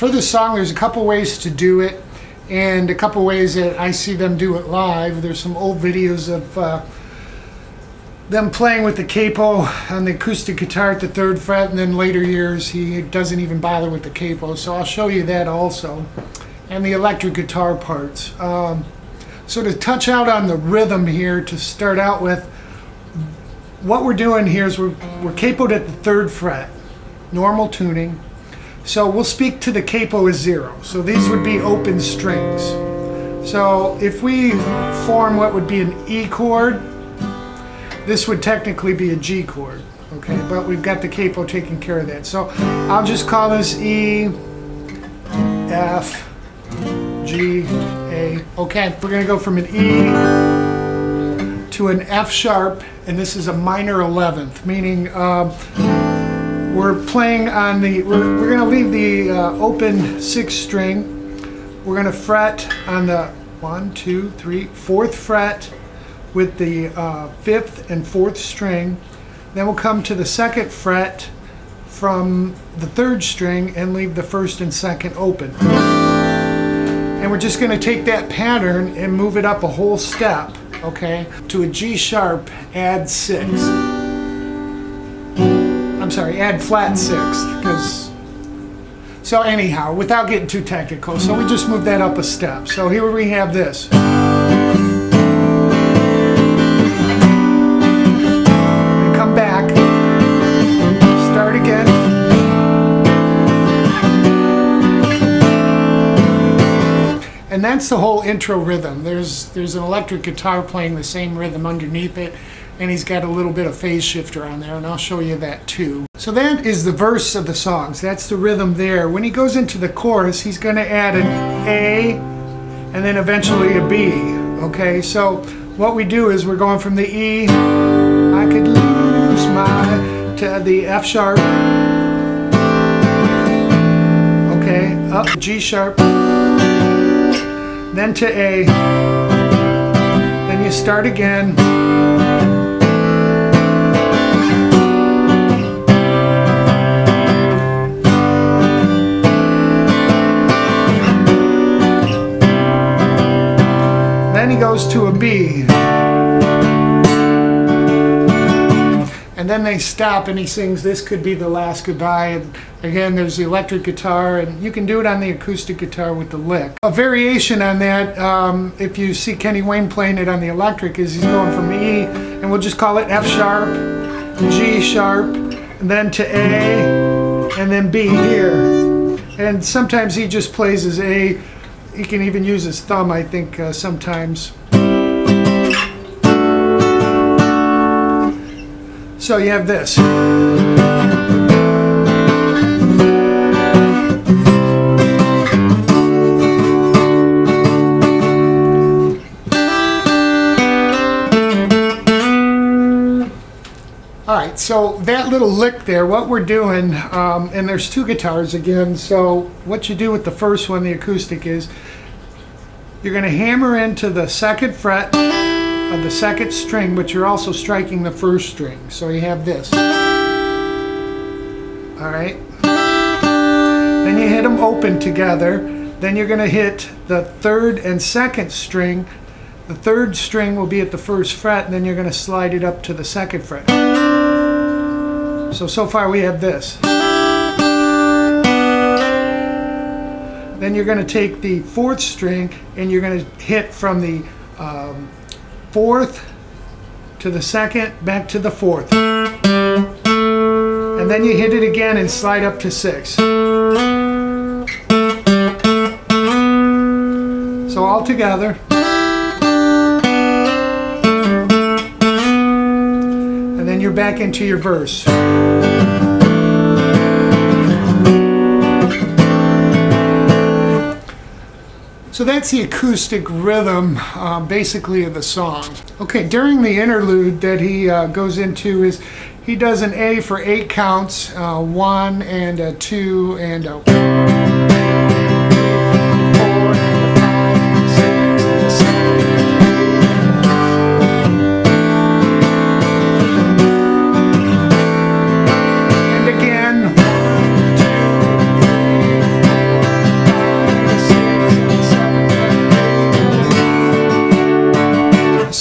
for this song, there's a couple ways to do it, and a couple ways that I see them do it live. There's some old videos of uh, them playing with the capo on the acoustic guitar at the third fret, and then later years he doesn't even bother with the capo. So I'll show you that also, and the electric guitar parts. Um, so to touch out on the rhythm here, to start out with, what we're doing here is we're, we're capoed at the third fret, normal tuning. So we'll speak to the capo as zero. So these would be open strings. So if we form what would be an E chord, this would technically be a G chord. Okay, but we've got the capo taking care of that. So I'll just call this E, F, G, A. Okay, we're gonna go from an E to an F sharp, and this is a minor 11th, meaning um, we're playing on the, we're, we're going to leave the uh, open sixth string. We're going to fret on the one, two, three, fourth fret with the uh, fifth and fourth string. Then we'll come to the second fret from the third string and leave the first and second open. And we're just going to take that pattern and move it up a whole step, okay, to a G sharp, add six. I'm sorry, add flat sixth, because, so anyhow, without getting too technical, so we just move that up a step. So here we have this. Come back, start again. And that's the whole intro rhythm. There's there's an electric guitar playing the same rhythm underneath it and he's got a little bit of phase shifter on there and I'll show you that too. So that is the verse of the songs. That's the rhythm there. When he goes into the chorus, he's going to add an A and then eventually a B. Okay, so what we do is we're going from the E, I could lose my, to the F sharp. Okay, up G sharp, then to A, then you start again. Goes to a B. And then they stop and he sings This Could Be the Last Goodbye. And again, there's the electric guitar, and you can do it on the acoustic guitar with the lick. A variation on that, um, if you see Kenny Wayne playing it on the electric, is he's going from E, and we'll just call it F sharp, G sharp, and then to A, and then B here. And sometimes he just plays as A he can even use his thumb, I think, uh, sometimes. So you have this. So that little lick there, what we're doing, um, and there's two guitars again, so what you do with the first one, the acoustic, is you're going to hammer into the second fret of the second string, but you're also striking the first string. So you have this. All right. Then you hit them open together. Then you're going to hit the third and second string. The third string will be at the first fret, and then you're going to slide it up to the second fret. So, so far we have this. Then you're going to take the fourth string and you're going to hit from the um, fourth to the second, back to the fourth. And then you hit it again and slide up to six. So all together. You're back into your verse. So that's the acoustic rhythm, uh, basically, of the song. Okay, during the interlude that he uh, goes into is he does an A for eight counts, uh, one and a two and a.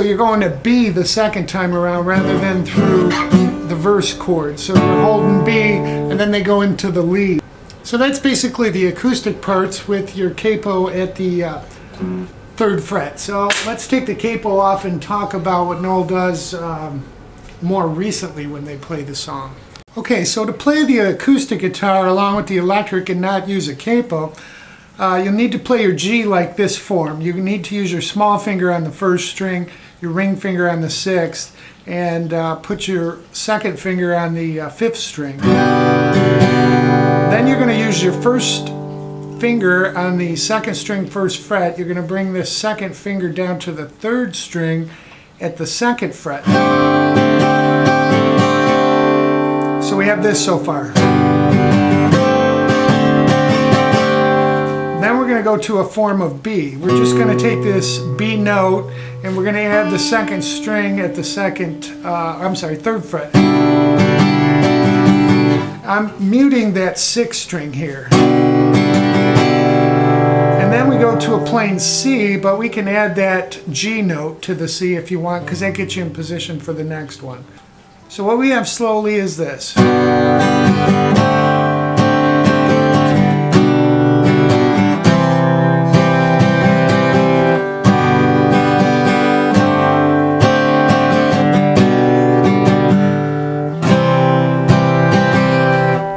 you're going to B the second time around rather than through the verse chord. So you're holding B and then they go into the lead. So that's basically the acoustic parts with your capo at the uh, third fret. So let's take the capo off and talk about what Noah does um, more recently when they play the song. Okay, so to play the acoustic guitar along with the electric and not use a capo, uh, you'll need to play your G like this form. You need to use your small finger on the first string, your ring finger on the sixth, and uh, put your second finger on the uh, fifth string. Then you're going to use your first finger on the second string first fret. You're going to bring this second finger down to the third string at the second fret. So we have this so far. Going to go to a form of B. We're just going to take this B note and we're going to add the second string at the second, uh, I'm sorry, third fret. I'm muting that sixth string here. And then we go to a plain C, but we can add that G note to the C if you want, because that gets you in position for the next one. So what we have slowly is this.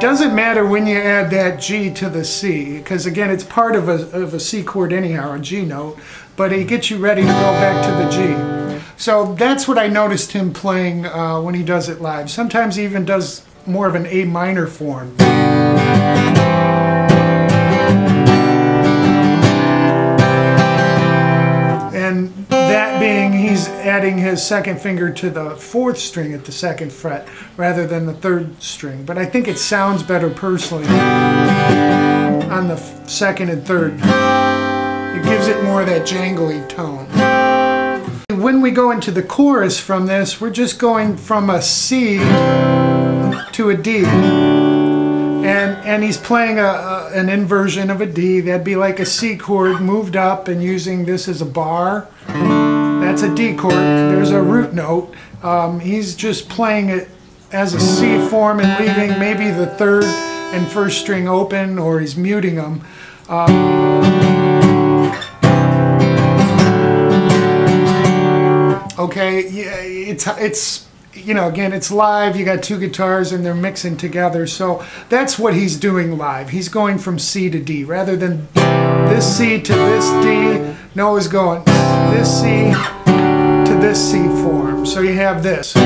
Doesn't matter when you add that G to the C, because again, it's part of a, of a C chord anyhow, a G note, but it gets you ready to go back to the G. So that's what I noticed him playing uh, when he does it live. Sometimes he even does more of an A minor form. His second finger to the fourth string at the second fret rather than the third string. But I think it sounds better personally on the second and third. It gives it more of that jangly tone. When we go into the chorus from this, we're just going from a C to a D. And, and he's playing a, a, an inversion of a D. That'd be like a C chord moved up and using this as a bar. That's a D chord. There's a root note. Um, he's just playing it as a C form and leaving maybe the third and first string open, or he's muting them. Um, okay, yeah, it's it's you know again it's live. You got two guitars and they're mixing together, so that's what he's doing live. He's going from C to D rather than this C to this D. No, he's going this C this C form. So you have this.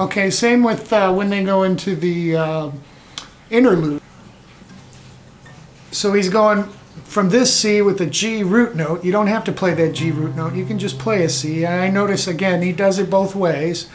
Okay, same with uh, when they go into the uh, interlude. So he's going from this C with a G root note, you don't have to play that G root note, you can just play a C. And I notice again, he does it both ways.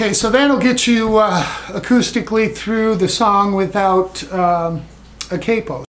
Okay, so that'll get you uh, acoustically through the song without um, a capo.